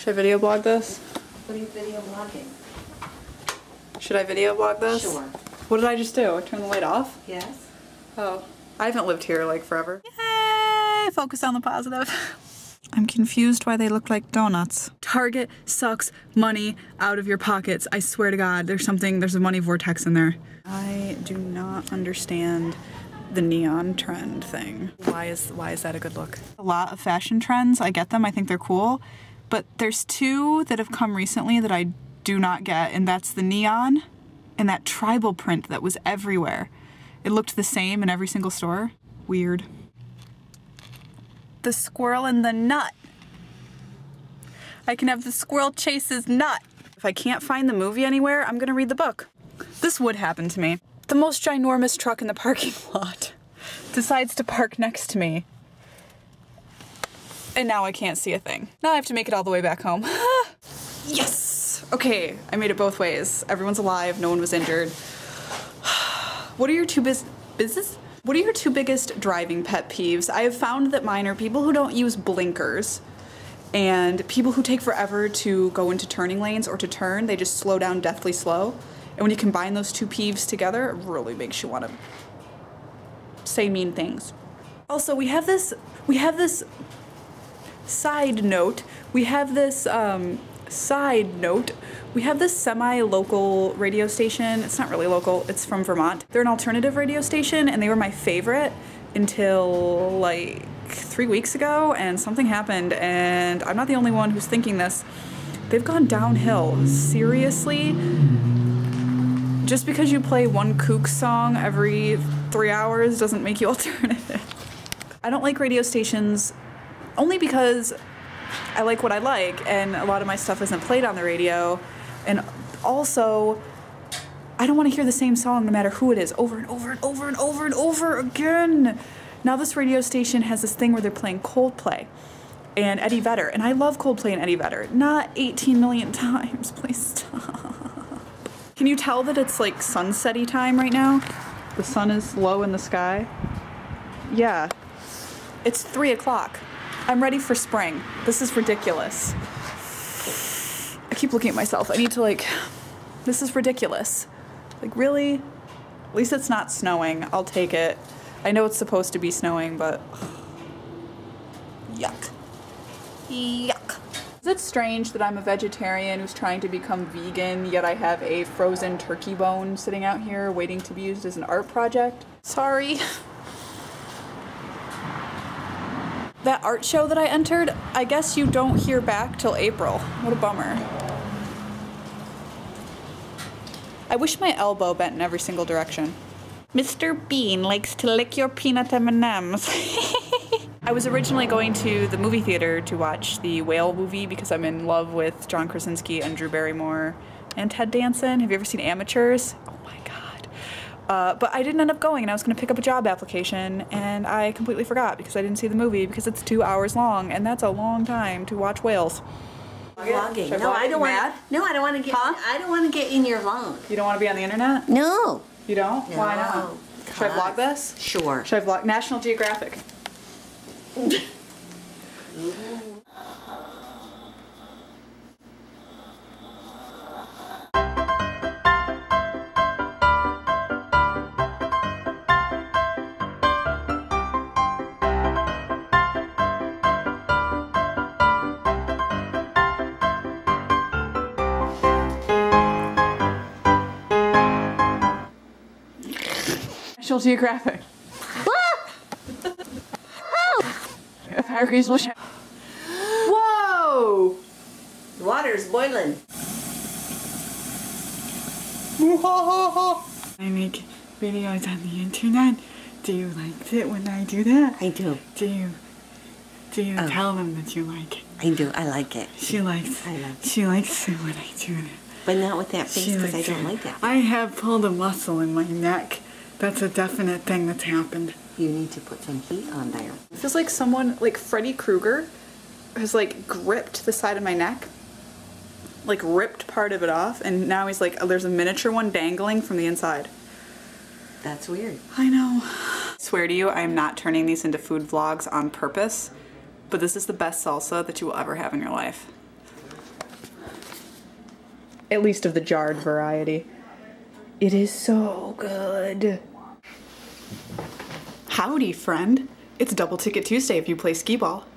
Should I video blog this? What are you video blogging? Should I video blog this? Sure. What did I just do? Turn the light off? Yes? Oh, I haven't lived here like forever. Yay! Focus on the positive. I'm confused why they look like donuts. Target sucks money out of your pockets. I swear to God, there's something, there's a money vortex in there. I do not understand the neon trend thing. Why is why is that a good look? A lot of fashion trends, I get them, I think they're cool, but there's two that have come recently that I do not get, and that's the neon and that tribal print that was everywhere. It looked the same in every single store. Weird. The squirrel and the nut. I can have the squirrel chase his nut. If I can't find the movie anywhere, I'm gonna read the book. This would happen to me. The most ginormous truck in the parking lot decides to park next to me. And now I can't see a thing. Now I have to make it all the way back home. yes! Okay, I made it both ways. Everyone's alive, no one was injured. What are your two biz business? What are your two biggest driving pet peeves? I have found that mine are people who don't use blinkers and people who take forever to go into turning lanes or to turn, they just slow down deathly slow. And when you combine those two peeves together, it really makes you want to say mean things. Also, we have this we have this side note. We have this um, side note. We have this semi-local radio station. It's not really local. It's from Vermont. They're an alternative radio station, and they were my favorite until like three weeks ago, and something happened, and I'm not the only one who's thinking this. They've gone downhill. Seriously? Just because you play one kook song every three hours doesn't make you alternative. I don't like radio stations only because I like what I like, and a lot of my stuff isn't played on the radio. And also, I don't want to hear the same song no matter who it is over and over and over and over and over again. Now, this radio station has this thing where they're playing Coldplay and Eddie Vedder, and I love Coldplay and Eddie Vedder. Not 18 million times, please stop. Can you tell that it's like sunsetty time right now? The sun is low in the sky. Yeah. It's three o'clock. I'm ready for spring. This is ridiculous. I keep looking at myself. I need to like, this is ridiculous. Like really? At least it's not snowing. I'll take it. I know it's supposed to be snowing, but yuck. Yuck. Is it strange that I'm a vegetarian who's trying to become vegan, yet I have a frozen turkey bone sitting out here waiting to be used as an art project? Sorry. That art show that I entered, I guess you don't hear back till April. What a bummer. I wish my elbow bent in every single direction. Mr. Bean likes to lick your peanut M&Ms. I was originally going to the movie theater to watch the Whale movie because I'm in love with John Krasinski and Drew Barrymore and Ted Danson. Have you ever seen Amateurs? Oh. Uh, but I didn't end up going and I was going to pick up a job application and I completely forgot because I didn't see the movie because it's two hours long and that's a long time to watch whales. Vlogging. Should I No, I don't want. No, I don't want to get. Huh? I don't want to get in your vlog. You don't want to be on the internet? No. You don't? Why not? Should I vlog this? Sure. Should I vlog National Geographic? National Geographic. Ah! Oh! Harry's wish. Whoa! The water's boiling. I make videos on the internet. Do you like it when I do that? I do. Do you do you Oh. tell them that you like it? I do. I like it. She likes I like it. she likes it when I do it. But not with that face because I don't it. like that. I have pulled a muscle in my neck. That's a definite thing that's happened. You need to put some heat on there. It feels like someone, like Freddy Krueger, has like gripped the side of my neck, like ripped part of it off, and now he's like, there's a miniature one dangling from the inside. That's weird. I know. I swear to you, I am not turning these into food vlogs on purpose, but this is the best salsa that you will ever have in your life. At least of the jarred variety. It is so good. Howdy, friend. It's Double Ticket Tuesday if you play skee ball.